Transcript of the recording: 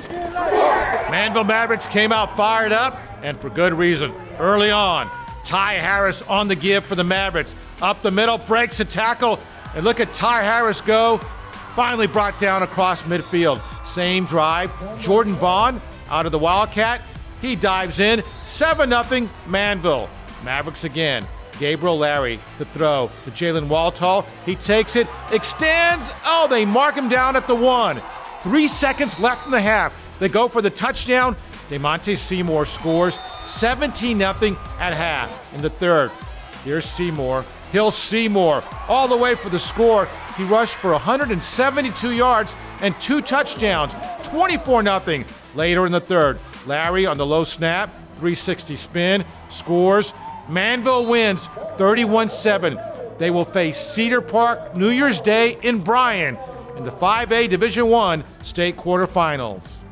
Manvel Mavericks came out fired up, and for good reason. Early on, Ty Harris on the give for the Mavericks. Up the middle, breaks a tackle, and look at Ty Harris go. Finally brought down across midfield. Same drive. Jordan Vaughn out of the Wildcat. He dives in. 7 0 Manvel. Mavericks again. Gabriel Larry to throw to Jalen Waltall. He takes it, extends. Oh, they mark him down at the one. Three seconds left in the half. They go for the touchdown. DeMonte Seymour scores 17 0 at half in the third. Here's Seymour. Hill Seymour all the way for the score. He rushed for 172 yards and two touchdowns, 24 0 later in the third. Larry on the low snap, 360 spin, scores. Manvel wins 31 7. They will face Cedar Park New Year's Day in Bryan in the 5A Division One state quarterfinals.